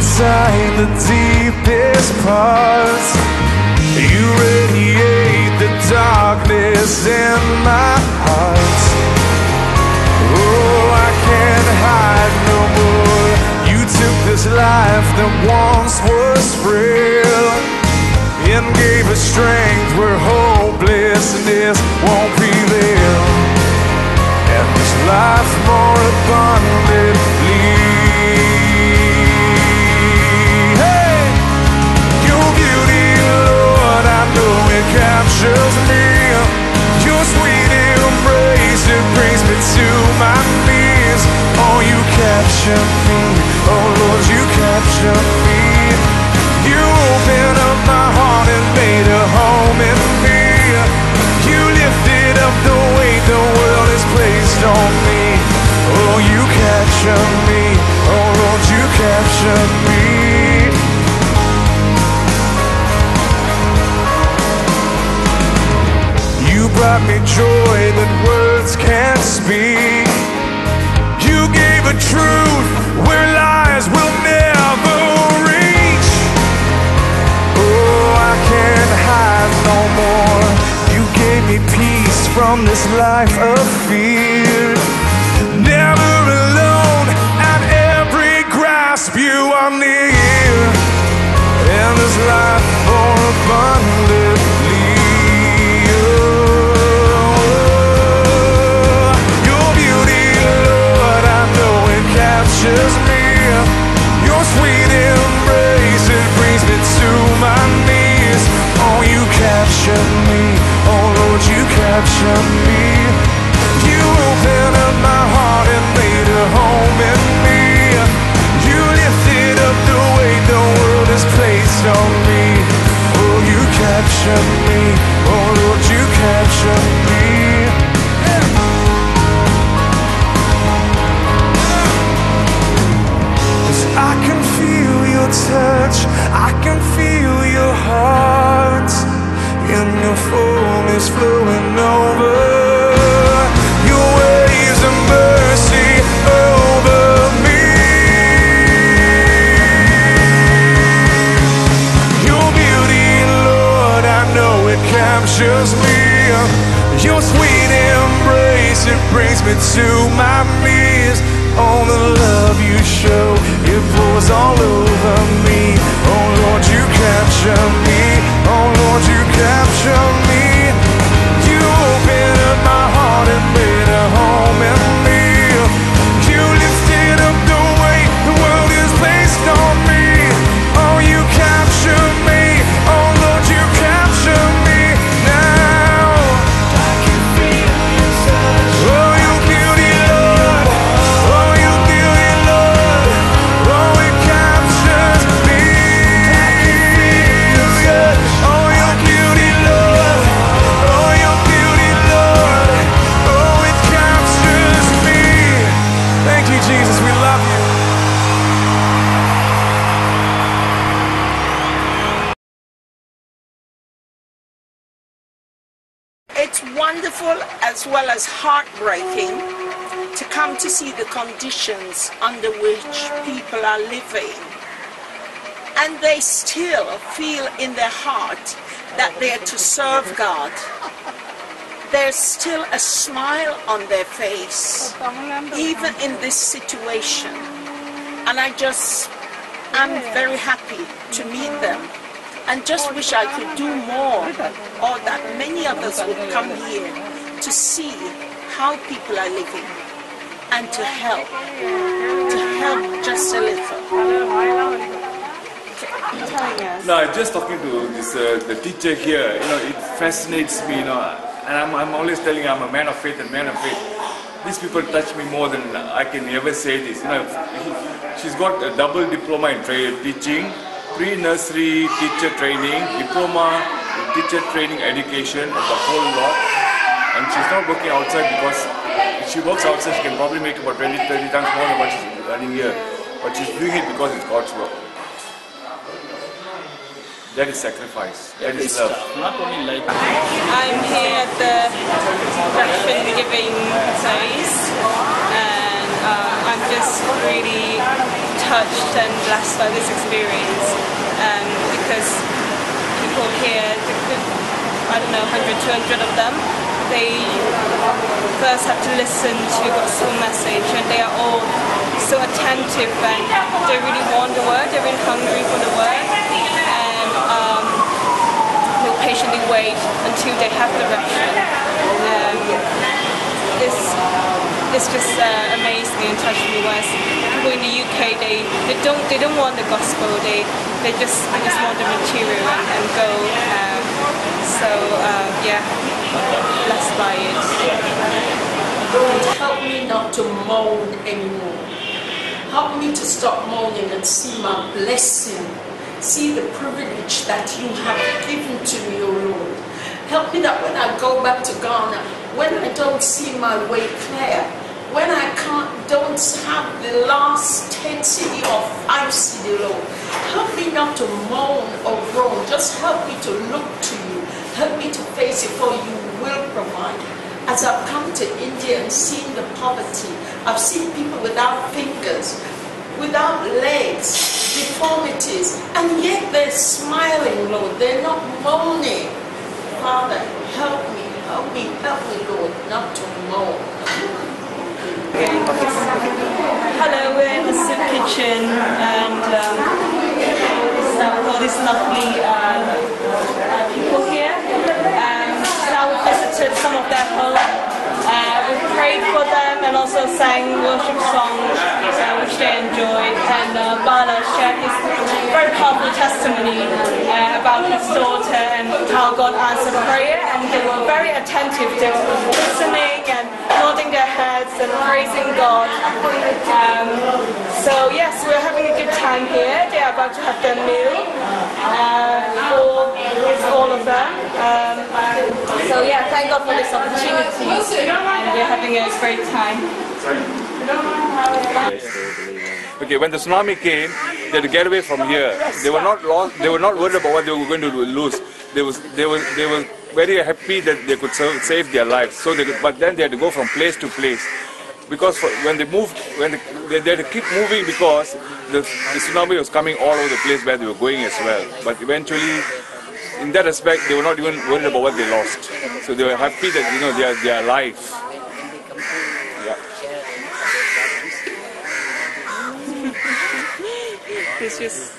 inside the deepest parts. You radiate the darkness in my heart. Oh, I can't hide no more. You took this life that once was frail and gave us strength where hopelessness won't capture me. From this life of fear. Never alone, at every grasp you are near. And this life more abundantly. Oh, Your beauty, Lord, I know it captures me. Capture me. Me to my knees. Oh, the love you show, it pours all over me. It's wonderful as well as heartbreaking to come to see the conditions under which people are living. And they still feel in their heart that they're to serve God. There's still a smile on their face, even in this situation. And I just, I'm very happy to meet them and just wish I could do more or that many us would come here to see how people are living and to help, to help just a little. No, just talking to this uh, the teacher here. You know, it fascinates me. You know, and I'm, I'm always telling I'm a man of faith and man of faith. These people touch me more than I can ever say this. You know, she's got a double diploma in teaching, pre-nursery teacher training, diploma teacher training education, and the whole lot. And she's not working outside because if she works outside, she can probably make about 20, 30 times more than what she's earning here. But she's doing it because it's God's work. That is sacrifice. That is love. Not only like I'm here at the ration giving service and uh, I'm just really touched and blessed by this experience um, because people here, I don't know, 100, 200 of them, they first have to listen to gospel message and they are all so attentive and they really want the word, they're really hungry for the word and um, they'll patiently wait until they have the rapture. Um, this, this just uh, amazed me and touched me. Whereas people in the UK, they, they don't they don't want the gospel. They they just they just want the material and, and go. Um, so uh, yeah, blessed by it. Help me not to moan anymore. Help me to stop moaning and see my blessing. See the privilege that you have given to me, O Lord. Help me that when I go back to Ghana, when I don't see my way clear, when I can't, don't have the last 10 cedi or 5 cedi, Lord, help me not to moan or groan. Just help me to look to you. Help me to face it, for you will provide. As I've come to India and seen the poverty, I've seen people without fingers, without legs, deformities, and yet they're smiling, Lord. They're not moaning. Father, help me, help me, help me, Lord, not to moan. Hello, we're in the soup kitchen and um, with all these lovely um, uh, people here. Um, now we visited some of their homes. Uh, we prayed for and also sang worship songs uh, which they enjoyed. And uh, Bala shared his very powerful testimony uh, about his daughter and how God answered prayer. And they were very attentive. They were listening and nodding their heads and praising God. Um, so yes, we're having a good time here. They are about to have their meal uh, for all of them. Um, so yeah, thank God for this opportunity, and we're having a great time. Okay, when the tsunami came, they had to get away from here. They were not lost. They were not worried about what they were going to lose. They was they were they were very happy that they could save, save their lives. So, they, but then they had to go from place to place because for, when they moved, when they, they, they had to keep moving because the, the tsunami was coming all over the place where they were going as well. But eventually, in that respect, they were not even worried about what they lost. So they were happy that you know they are they are alive. Yeah. It's just